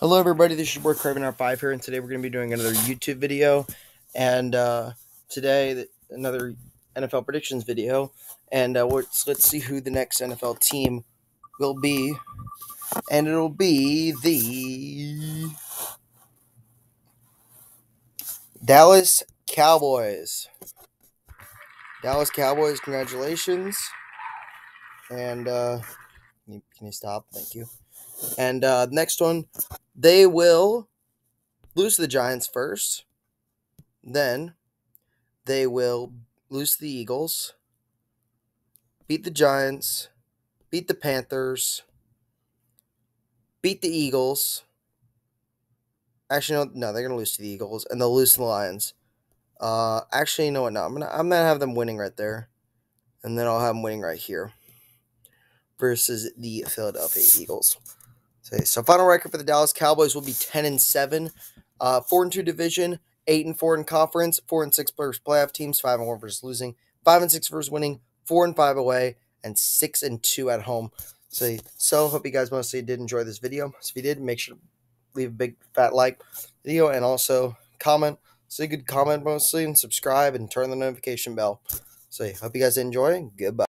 Hello everybody, this is your CravenHarp5 here, and today we're going to be doing another YouTube video, and uh, today another NFL predictions video, and uh, let's, let's see who the next NFL team will be, and it'll be the Dallas Cowboys. Dallas Cowboys, congratulations, and uh, can you stop? Thank you. And uh, next one, they will lose the Giants first. Then they will lose the Eagles, beat the Giants, beat the Panthers, beat the Eagles. Actually, no, no, they're gonna lose to the Eagles, and they'll lose to the Lions. Uh, actually, you know what? No, I'm gonna I'm gonna have them winning right there, and then I'll have them winning right here versus the Philadelphia Eagles. So, so final record for the Dallas Cowboys will be 10 and 7, uh, 4 and 2 division, 8 and 4 in conference, 4 and 6 versus playoff teams, 5 and 1 versus losing, 5 and 6 versus winning, 4 and 5 away, and 6 and 2 at home. So, so hope you guys mostly did enjoy this video. So if you did, make sure to leave a big fat like video and also comment. Say good comment mostly and subscribe and turn the notification bell. So hope you guys enjoy. Goodbye.